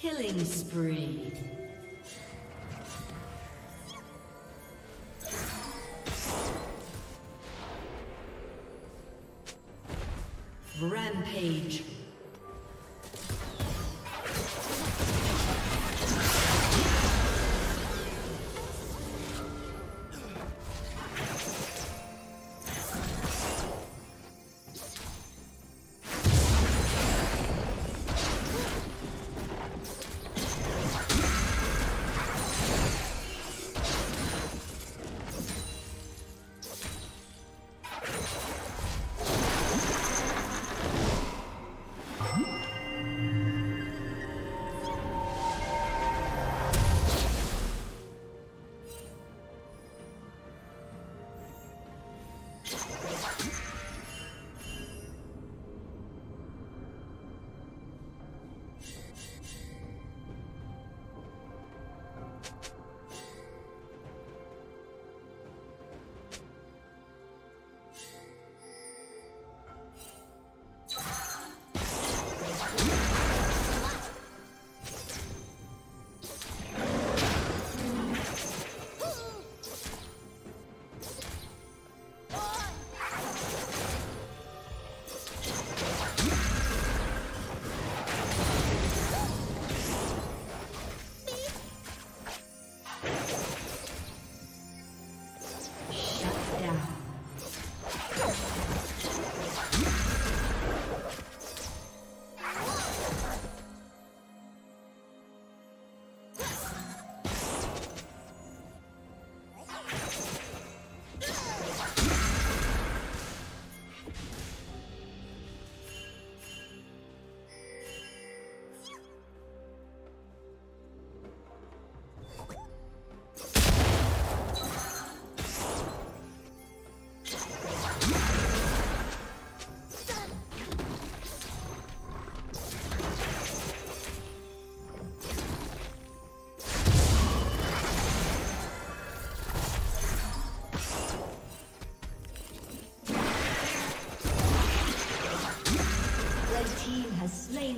Killing spree.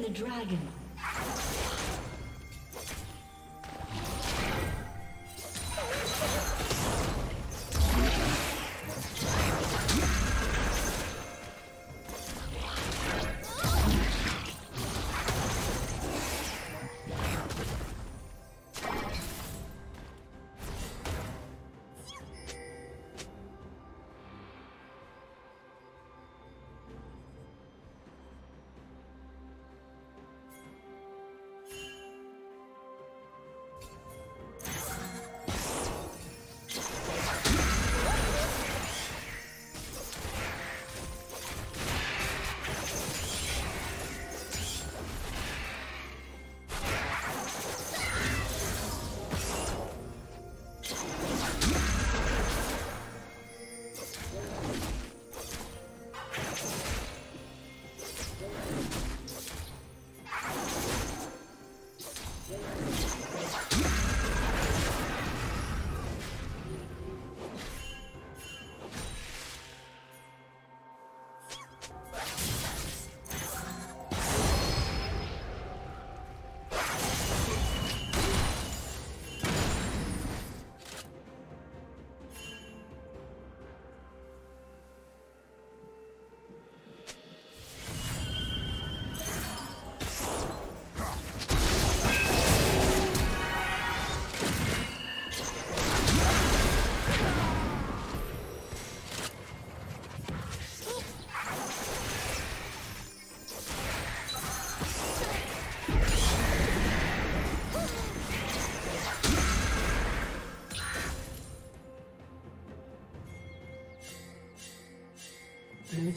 the dragon.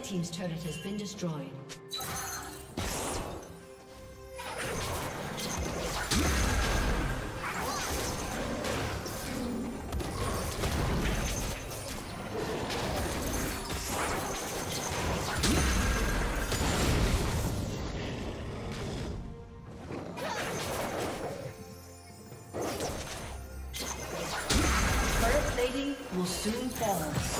Red Team's turret has been destroyed. will soon fall.